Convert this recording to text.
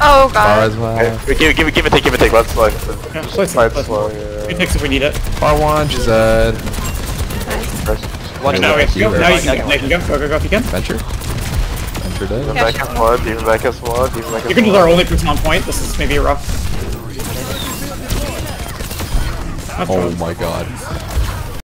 Oh Bar god. as well. Okay, give, give, give it, take, give it, take. Let's slow. Yeah, Just play slide slow, Yeah. Two ticks if we need it. Bar one, Gisette. Nice. One And now we have to go. you Now you can, now you can go. Go, go, go if you can. Venture. Venture Demon dead. Yeah, back has one, demon back has one, demon back has one. You can do our only proton point. This is maybe rough. Oh my god.